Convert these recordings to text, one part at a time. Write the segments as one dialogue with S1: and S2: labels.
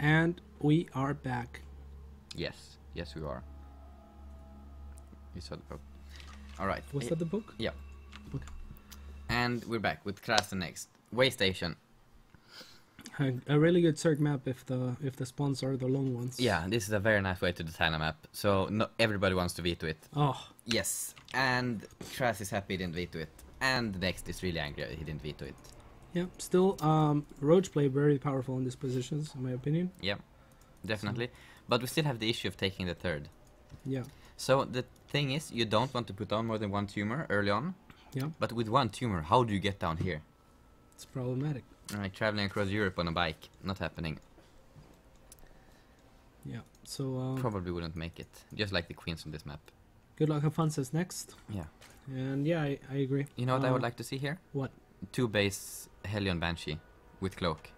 S1: And we are back.
S2: Yes, yes, we are. You saw the book. All right.
S1: Was that the book?
S2: Yeah.
S1: Okay.
S2: And we're back with Krasa next. Way station.
S1: A, a really good Zerg map if the if the spawns are the long ones.
S2: Yeah, this is a very nice way to design a map. So no, everybody wants to veto it.
S1: Oh,
S2: Yes, and Kras is happy he didn't veto it. And Next is really angry he didn't veto it.
S1: Yeah. Still, um, Roach play very powerful in these positions, in my opinion.
S2: Yeah, definitely. But we still have the issue of taking the third.
S1: Yeah.
S2: So the thing is, you don't want to put down more than one tumor early on.
S1: Yeah.
S2: But with one tumor, how do you get down here?
S1: It's problematic.
S2: Like traveling across Europe on a bike, not happening.
S1: Yeah. So um,
S2: Probably wouldn't make it. Just like the queens on this map.
S1: good luck says next.
S2: Yeah.
S1: And yeah, I, I agree.
S2: You know what I would
S1: Um,
S2: like to see here?
S1: What?
S2: Two base Hellion Banshee with cloak.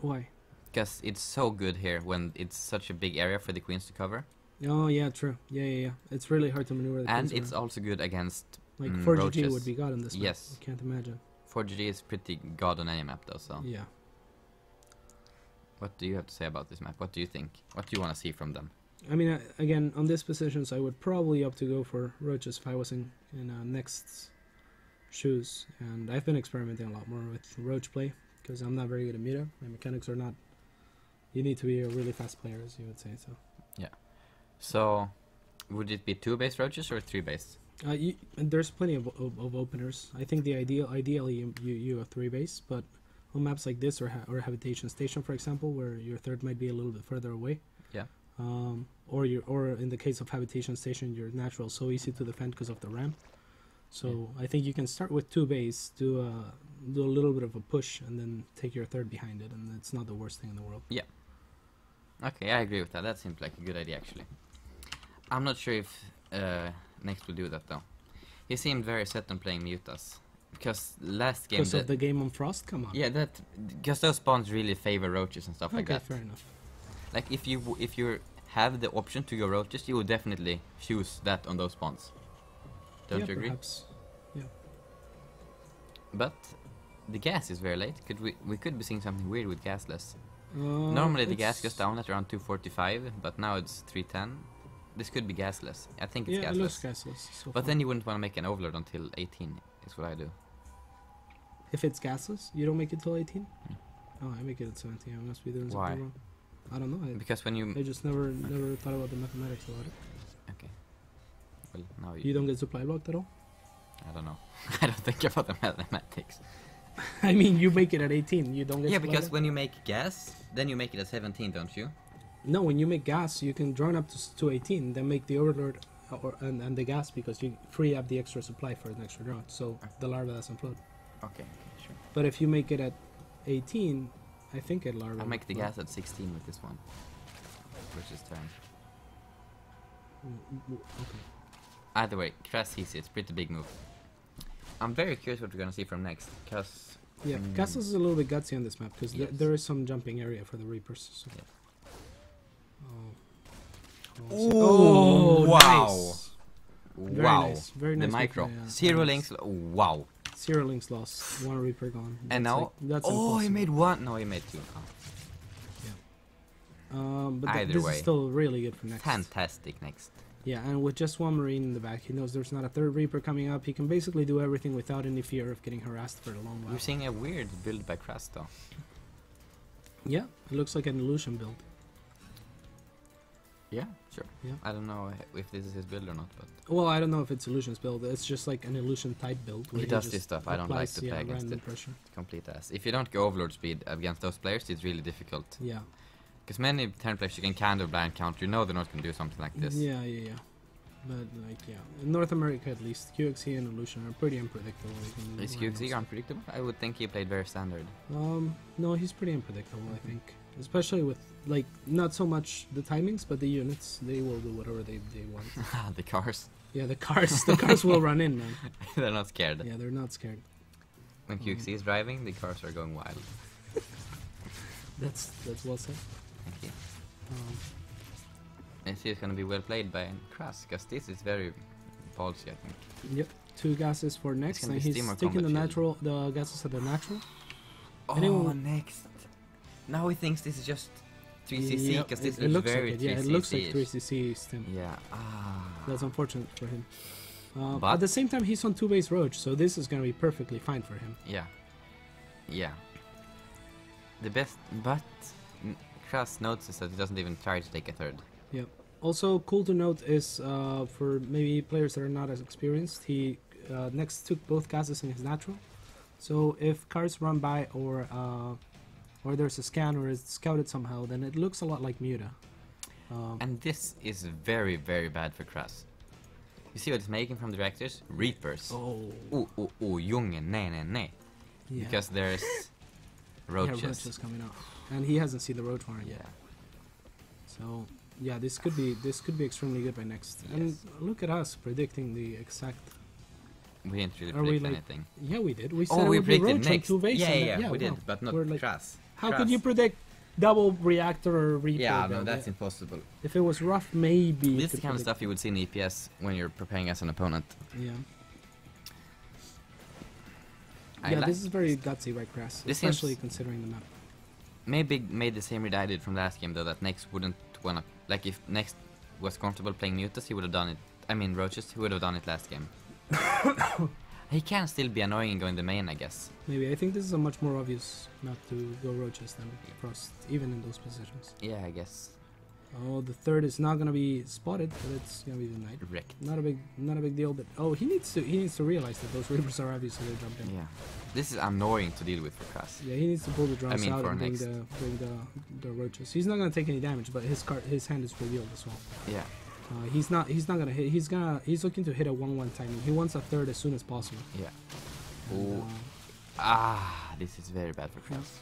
S1: Why?
S2: Because it's so good here when it's such a big area for the queens to cover.
S1: Oh yeah, true. Yeah, yeah, yeah. It's really hard to maneuver. The
S2: and it's
S1: around.
S2: also good against
S1: like
S2: mm,
S1: 4GG
S2: roaches.
S1: would be god on this map.
S2: Yes.
S1: I can't imagine.
S2: 4GG is pretty god on any map though, so.
S1: Yeah.
S2: What do you have to say about this map? What do you think? What do you want to see from them?
S1: I mean, uh, again, on these positions, I would probably opt to go for roaches if I was in in uh, Next's shoes. And I've been experimenting a lot more with roach play because I'm not very good at meta. My mechanics are not. You need to be a really fast player, as you would say. So, Yeah.
S2: So, would it be two base roaches or three base?
S1: uh, you, and there's plenty of, of, of openers. I think the ideal, ideally, you you, you have three base, but on maps like this or ha- or habitation station, for example, where your third might be a little bit further away.
S2: Yeah.
S1: Um, or your or in the case of habitation station, your natural is so easy to defend because of the ramp. So I think you can start with two base, do a do a little bit of a push, and then take your third behind it, and it's not the worst thing in the world. Yeah.
S2: Okay, I agree with that. That seems like a good idea actually. I'm not sure if uh, Next will do that though. He seemed very set on playing Mutas. Because last game,
S1: Because of the game on Frost, come on.
S2: yeah, that because those spawns really favor roaches and stuff
S1: okay,
S2: like that.
S1: fair enough.
S2: Like if you w- if you have the option to go roaches, you would definitely choose that on those spawns. Don't
S1: yeah,
S2: you agree?
S1: Perhaps.
S2: But the gas is very late. Could we we could be seeing something weird with gasless.
S1: Uh,
S2: Normally the gas goes down at around 245, but now it's 310. This could be gasless. I think it's
S1: Yeah,
S2: gasless.
S1: gasless. So
S2: But
S1: far.
S2: then you wouldn't want to make an overlord until 18. Is what I do.
S1: if it's gasless, you don't make it till 18. Oh, I make it at 17. I must be doing
S2: Why?
S1: something wrong. I don't know. I,
S2: Because when you
S1: I just never never thought about the mathematics about it.
S2: Okay, well now you,
S1: You don't get supply blocked at all.
S2: I don't know. I don't think about the mathematics.
S1: I mean, you make it at 18. You don't get
S2: Yeah, because
S1: blocked?
S2: when you make gas, then you make it at 17, don't you?
S1: no, when you make gas, you can drone up to, to 18, then make the overload uh, or and, and the gas because you free up the extra supply for an extra drone. So the larva doesn't float.
S2: Okay, sure.
S1: But if you make it at 18, I think at larva.
S2: I'll make the gas at 16 with this one. Which is turn.
S1: float. Mm, mm, Okay.
S2: Either way, Kras sees it. It's pretty big move. I'm very curious what we're gonna see from next, because
S1: Yeah,
S2: Mm.
S1: castles is a little bit gutsy on this map because
S2: Yes.
S1: there is some jumping area for the reapers. So.
S2: Yeah.
S1: Oh.
S2: Ooh,
S1: Oh,
S2: wow.
S1: nice. Very
S2: wow,
S1: nice. Very
S2: the micro,
S1: yeah.
S2: zero
S1: Nice.
S2: lings. Wow,
S1: Zero lings lost. One reaper gone.
S2: and now
S1: like- that's
S2: oh, he made one. No, he made two. Oh,
S1: Um, but th-
S2: Either
S1: this
S2: way.
S1: is still really good for next.
S2: fantastic. Next,
S1: Yeah, and with just one marine in the back, he knows there's not a third reaper coming up. He can basically do everything without any fear of getting harassed for a long while.
S2: we're seeing a weird build by Kras though.
S1: Yeah, it looks like an illusion build.
S2: Yeah, sure.
S1: Yeah.
S2: I don't know if this is his build or not, but
S1: Well, I don't know if it's illusions build. It's just like an illusion type build.
S2: He does this stuff. I don't like to
S1: yeah,
S2: play against it.
S1: pressure.
S2: complete ass. If you don't go overlord speed against those players, it's really difficult.
S1: Yeah.
S2: Because many turn players you can kind of blind count. You know they're not gonna do something like this.
S1: Yeah, yeah, yeah. But like, yeah, in North America at least, QXC and Illusion are pretty unpredictable.
S2: Is
S1: QXC
S2: unpredictable? I would think he played very standard.
S1: Um, no, he's pretty unpredictable. I think, especially with like not so much the timings, but the units. They will do whatever they they want.
S2: the cars.
S1: yeah, the cars, the cars will run in, man.
S2: they're not scared.
S1: Yeah, they're not scared.
S2: When QXC is driving, the cars are going wild.
S1: That's that's well said.
S2: You.
S1: Um,
S2: I see it's gonna be well played by Kras, because this is very ballsy, I think.
S1: yep, two gases for next, and he's taking the natural, the gases at the natural.
S2: Oh,
S1: Anyone-
S2: next. Now he thinks this is just 3cc because
S1: it-
S2: this
S1: it
S2: looks
S1: looks
S2: very
S1: like it. Yeah,
S2: 3cc.
S1: it looks like 3cc stim.
S2: Yeah. Ah.
S1: That's unfortunate for him. Uh,
S2: But-
S1: at the same time, he's on two base roach, so this is going to be perfectly fine for him.
S2: Yeah. Yeah. The best, but n- Kras notices that he doesn't even try to take a third. Yeah.
S1: Also, cool to note is uh, for maybe players that are not as experienced, he uh, next took both gases in his natural. So if cars run by or uh, or there's a scan or is scouted somehow, then it looks a lot like Muta. Um,
S2: And this is very, very bad for Kras. You see what he's making from the reactors? Reapers.
S1: oh,
S2: Oh, oh, oh, Jungen, nej, nej, nej.
S1: yeah.
S2: Because there's
S1: Yeah,
S2: roaches.
S1: roaches coming out, and he hasn't seen the roach warren yet.
S2: Yeah.
S1: So yeah, this could be this could be extremely good by next. And look at us predicting the exact.
S2: We didn't really
S1: Are
S2: predict
S1: like-
S2: anything.
S1: Yeah, we did. We oh, said
S2: Oh,
S1: it
S2: we
S1: would be
S2: predicted
S1: on
S2: next.
S1: two.
S2: Yeah,
S1: and
S2: yeah,
S1: then-
S2: we did, but not
S1: like,
S2: Kras.
S1: How could you predict double reactor or?
S2: Yeah, no, that's impossible.
S1: If it was rough, maybe.
S2: This is the kind of stuff you would see in EPS when you're preparing as an opponent.
S1: Yeah.
S2: I
S1: yeah,
S2: like
S1: this is very gutsy by Kras,
S2: This
S1: especially considering the map.
S2: Maybe made the same read I did from last game though that Next wouldn't wanna like if Next was comfortable playing Mutas he would have done it I mean Roaches he would have done it last game. he can still be annoying going the main I guess.
S1: Maybe I think this is a much more obvious map to go roaches than Frost, even in those positions.
S2: Yeah I guess.
S1: Oh, the third is not gonna be spotted, but it's gonna be the
S2: knight. Rick.
S1: Not a big, not a big deal. But oh, he needs to, he needs to realize that those reapers are obviously so they jump in.
S2: Yeah. This is annoying to deal with for Kras.
S1: Yeah, he needs to pull the drums
S2: mean,
S1: out
S2: for
S1: and bring
S2: next.
S1: the, bring the, the roaches. He's not gonna take any damage, but his card, his hand is revealed as well.
S2: Yeah.
S1: Uh, he's not, he's not gonna hit. He's gonna, he's looking to hit a one-one timing. He wants a third as soon as possible.
S2: Yeah.
S1: And, uh,
S2: Ah this is very bad for Kras.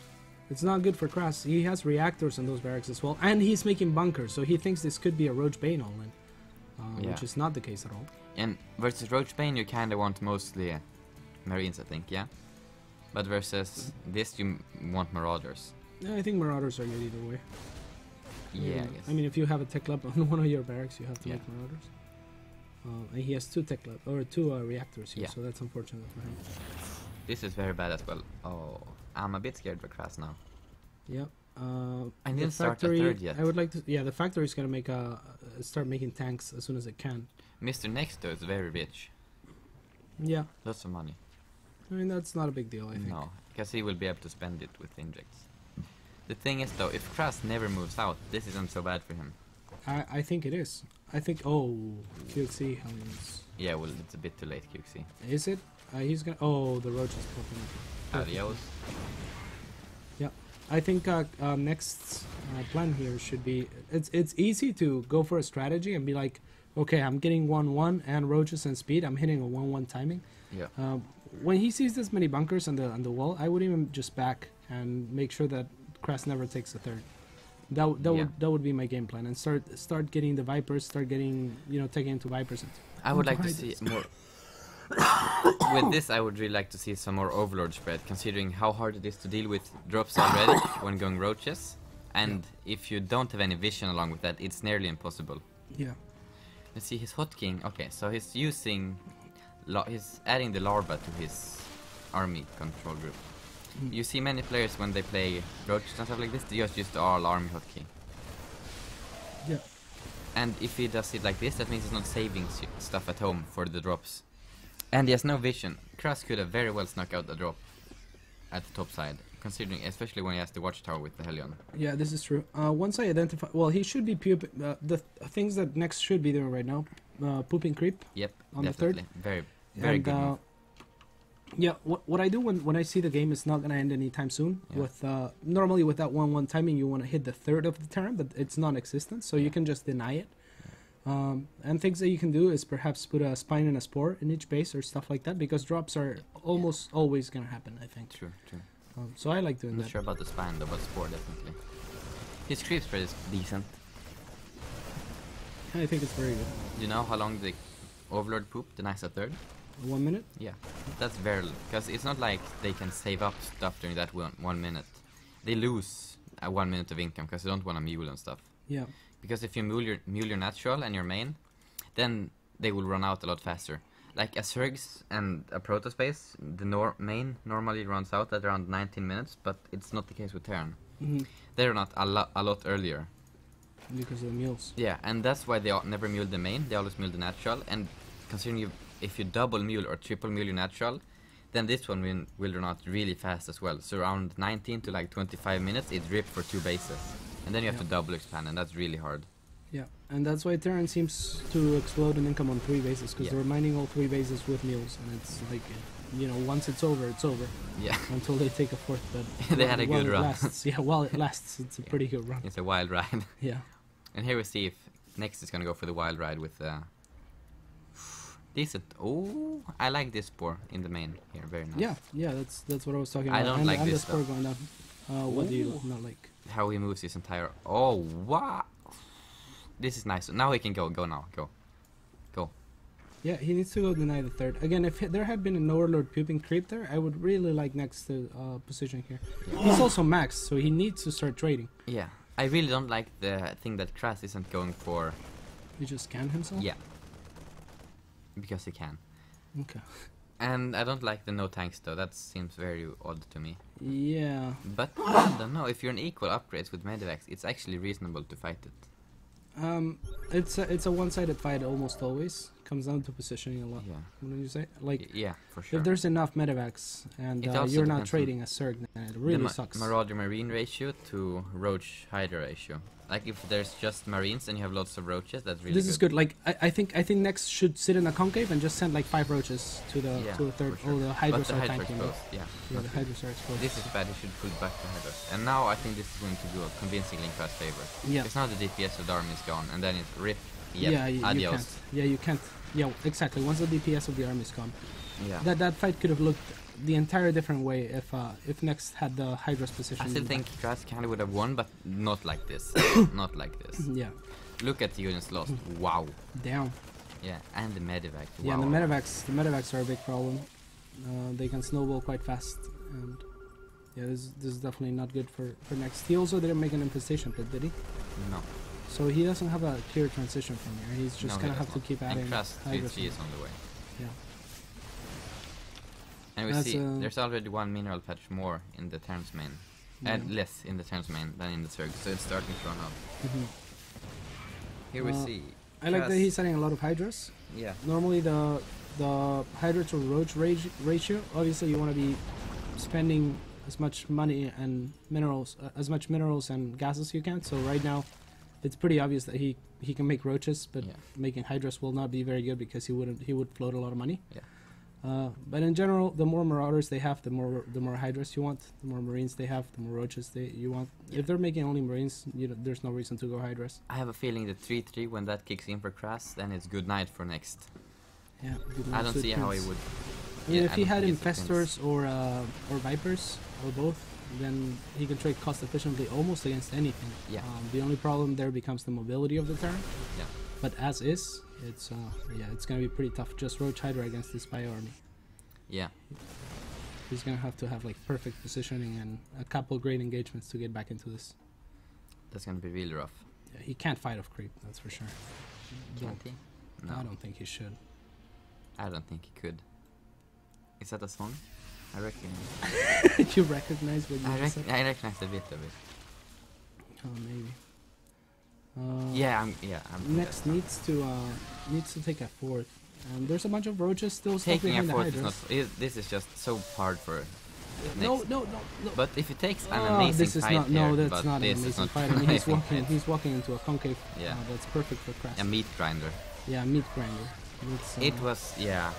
S1: It's not good for Kras. He has reactors in those barracks as well, and he's making bunkers, so he thinks this could be a Roach Bane all-in, uh,
S2: Yeah.
S1: which is not the case at all.
S2: And versus Roach Bane you kinda want mostly uh, Marines I think, yeah? But versus this you want Marauders.
S1: Yeah, I think Marauders are good either way.
S2: Yeah, I
S1: Um,
S2: guess.
S1: I mean, if you have a tech lab on one of your barracks, you have to
S2: Yeah.
S1: make Marauders. Uh, and he has two tech lab or two uh, reactors here,
S2: Yeah.
S1: so that's unfortunate for him.
S2: This is very bad as well. Oh, I'm a bit scared for Kras now.
S1: Yeah. Uh,
S2: I
S1: the
S2: didn't start a
S1: factory,
S2: third yet.
S1: I would like to. Yeah, the factory is gonna make a uh, start making tanks as soon as it can.
S2: Mr. Next though is very rich.
S1: Yeah,
S2: Lots of money.
S1: I mean that's not a big deal. I think.
S2: No, because he will be able to spend it with injects. The thing is though, if Kras never moves out, this isn't so bad for him.
S1: I I think it is. I think. Oh, QXC Hellions.
S2: Yeah, well, it's a bit too late, QC.
S1: Is it? Uh, he's gonna. Oh, the roach is popping up.
S2: Adios.
S1: I think uh, uh, next uh, plan here should be it's it's easy to go for a strategy and be like, okay, I'm getting one one and roaches and speed. I'm hitting a one one timing.
S2: Yeah.
S1: Um, when he sees this many bunkers on the on the wall, I would even just back and make sure that Kras never takes a third. That that
S2: Yeah.
S1: would that would be my game plan and start start getting the vipers, start getting you know taking into vipers. And
S2: I would like to see more. with this, I would really like to see some more Overlord spread, considering how hard it is to deal with drops already when going roaches. And if you don't have any vision along with that, it's nearly impossible.
S1: yeah,
S2: Let's see his hotking. Okay, so he's using, he's adding the larva to his army control group.
S1: Mm.
S2: You see many players when they play roaches and stuff like this, they just use the all army hotkey.
S1: yeah.
S2: And if he does it like this, that means he's not saving stuff at home for the drops. And he has no vision. Kras could have very well snuck out a drop at the top side, considering, especially when he has the watchtower with the Hellion.
S1: Yeah, this is true. Uh, once I identify, well, he should be pup- uh, the th- things that next should be doing right now. Uh, pooping creep.
S2: Yep,
S1: On the third?
S2: definitely. Very, very
S1: and,
S2: good
S1: uh,
S2: move.
S1: Yeah, what what I do when when I see the game is not gonna end anytime soon.
S2: Yeah.
S1: With uh, normally with that one one timing, you want to hit the third of the turn, but it's non-existent, so you can just deny it. Um, and things that you can do is perhaps put a spine and a spore in each base or stuff like that, because drops are almost always gonna happen. I think.
S2: True, true.
S1: Um, so I like doing
S2: I'm not sure about the spine though, but spore definitely. His creep spread is decent.
S1: I think it's very good.
S2: Do you know how long the Overlord poop the next third?
S1: One minute.
S2: Yeah, that's very because it's not like they can save up stuff during that one one minute. They lose uh, one minute of income because they don't want to mule and stuff.
S1: Yeah.
S2: Because if you mule your mule your natural and your main, then they will run out a lot faster. Like a Zergs and a Protospace, the nor- main normally runs out at around 19 minutes, but it's not the case with Terran.
S1: Mhm.
S2: They're not a, lo- a lot earlier.
S1: Because of the mules.
S2: Yeah, and that's why they never mule the main. They always mule the natural. And considering you, if you double mule or triple mule your natural, then this one will, will run out really fast as well. So around 19 to like 25 minutes, it rip for two bases, and then you have
S1: Yeah.
S2: to double expand, and that's really hard.
S1: Yeah, and that's why Terran seems to explode in income on three bases because
S2: Yeah.
S1: they're mining all three bases with mules, and it's like, you know, once it's over, it's over
S2: Yeah,
S1: until they take a fourth. But
S2: They had a
S1: while
S2: good run.
S1: Lasts, yeah, while it lasts, it's a
S2: Yeah.
S1: pretty good run.
S2: it's a wild ride.
S1: Yeah,
S2: and here we see if next is gonna go for the wild ride with uh, decent. Oh, I like this spore in the main here. Very nice.
S1: yeah, yeah. That's that's what I was talking about.
S2: I don't
S1: and,
S2: like
S1: and
S2: this
S1: the spore going down. Uh, what do you not like?
S2: How he moves his entire. Oh wow. This is nice. Now he can go. Go now. Go. Go.
S1: Yeah, he needs to go deny the third. Again, if there had been an overlord puking creep there, I would really like next to uh, position here. He's also max, so he needs to start trading.
S2: Yeah. I really don't like the thing that Kras isn't going for.
S1: He just scanned himself.
S2: Yeah. Because he can.
S1: Okay.
S2: And I don't like the no tanks though. That seems very odd to me.
S1: Yeah.
S2: But I don't know. If you're an equal upgrades with Medivacs, it's actually reasonable to fight it.
S1: Um, it's a, it's a one-sided fight almost always. Comes down to positioning a lot.
S2: Yeah.
S1: Wouldn't you say? Like,
S2: yeah, for sure.
S1: if there's enough medivacs and uh, you're not trading a Zerg, then it really
S2: ma-
S1: sucks.
S2: Marauder Marine ratio to Roach Hydra ratio. Like if there's just Marines and you have lots of Roaches, that's really
S1: this
S2: good.
S1: is good. Like, I, I think I think next should sit in a concave and just send like five roaches to the
S2: Yeah,
S1: to the third.
S2: sure.
S1: Oh, the hydras
S2: the
S1: are
S2: Hydra
S1: tanking.
S2: exposed, yeah.
S1: Yeah, the hydras are exposed.
S2: This is bad, he should pull back the Hydras. And now I think this is going to go convincingly in favor.
S1: Yeah.
S2: Because now the DPS of the army is gone, and then it's rip,
S1: Yeah,
S2: yep,
S1: you, you can't. Yeah, you can't. Yeah, exactly. Once the DPS of the army is gone,
S2: Yeah.
S1: that that fight could have looked the entire different way if uh, if next had the Hydra's position.
S2: I still think Kras kind of would have won, but not like this. not like this.
S1: Yeah,
S2: Look at the units lost. Wow.
S1: down.
S2: Yeah, and the Medivac. Wow.
S1: Yeah, and the medivacs, the medivacs are a big problem. Uh, they can snowball quite fast, and yeah, this, this is definitely not good for, for next. He also didn't make an infestation pit, did he?
S2: No.
S1: So he doesn't have a clear transition from here. He's just
S2: no,
S1: gonna
S2: does
S1: have to keep adding
S2: And. 3 is on the way.
S1: Yeah.
S2: And we
S1: That's,
S2: see
S1: uh,
S2: there's already one mineral patch more in the Terran's main. And less in the Terran's main than in the Zerg, so it's starting to run out.
S1: Mhm.
S2: Here we
S1: Uh,
S2: see.
S1: I like that he's adding a lot of Hydras.
S2: Yeah.
S1: Normally the the Hydra to Roach ratio, obviously you want to be spending as much money and minerals, uh, as much minerals and gases you can. So right now, it's pretty obvious that he he can make roaches, but
S2: Yeah.
S1: making Hydras will not be very good because he wouldn't he would float a lot of money.
S2: Yeah.
S1: Uh, but in general, the more Marauders they have, the more the more Hydras you want. The more Marines they have, the more roaches they you want.
S2: Yeah.
S1: If they're making only Marines, you know, there's no reason to go Hydras.
S2: I have a feeling that 3-3 when that kicks in for Kras, then it's good night for next.
S1: Yeah. good
S2: I don't see how he would.
S1: Mean,
S2: Yeah,
S1: if he had
S2: think it's the Prince.
S1: infestors or uh, or vipers or both, then he can trade cost efficiently almost against anything.
S2: Yeah.
S1: Um, the only problem there becomes the mobility of the turn.
S2: Yeah.
S1: But as is, it's uh, yeah, it's gonna be pretty tough. Just Roach Hydra against this Bio army.
S2: Yeah.
S1: He's gonna have to have like perfect positioning and a couple great engagements to get back into this.
S2: That's gonna be really rough.
S1: Yeah, he can't fight off creep, that's for sure.
S2: Can't he? No.
S1: I don't think he should.
S2: I don't think he could. Is that a song? I reckon.
S1: you recognize what you
S2: I, rec-
S1: said?
S2: I recognize a bit of it.
S1: Oh, maybe. Uh,
S2: Yeah, I'm. Yeah, I'm.
S1: Next needs to uh, needs to take a fourth. And there's a bunch of roaches still
S2: taking a fourth is not. i- This is just so hard for.
S1: No,
S2: next.
S1: no, no, no.
S2: But if it takes an
S1: Ah,
S2: amazing
S1: this is
S2: fight
S1: not.
S2: here,
S1: No, that's not an amazing fight. I mean, he's walking.
S2: fight.
S1: He's walking into a concave.
S2: Yeah.
S1: Uh, that's perfect for Kras.
S2: a meat grinder.
S1: yeah, meat grinder. Uh,
S2: It was yeah,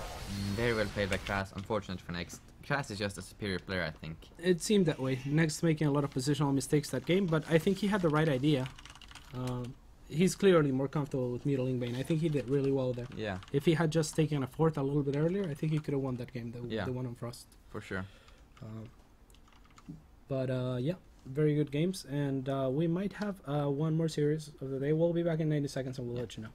S2: very well played by Kras. Unfortunate for next. Kras is just a superior player, I think.
S1: It seemed that way. Next, making a lot of positional mistakes that game, but I think he had the right idea. Um, he's clearly more comfortable with Mutiling Bane. I think he did really well there.
S2: Yeah,
S1: If he had just taken a fourth a little bit earlier, I think he could have won that game. The,
S2: Yeah.
S1: the one on Frost.
S2: for sure.
S1: Um, but uh, yeah, very good games, and uh, we might have uh, one more series of the day. We'll be back in 90 seconds, and we'll
S2: Yeah.
S1: let you know.